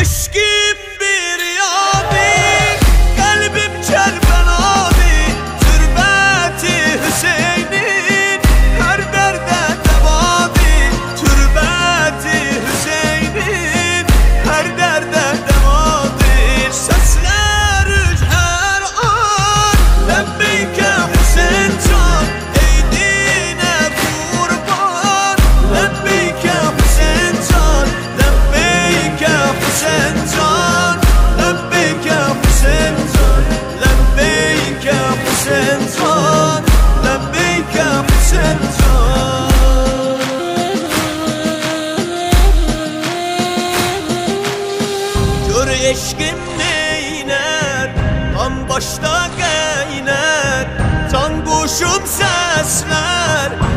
Eşkim bir eşkim neyner? Tam başta geyner Can kuşum sesler.